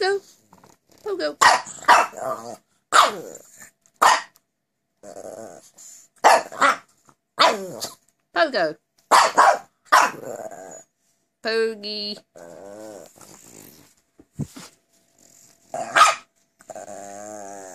Pogo. Pogo. Pogo. Pogie.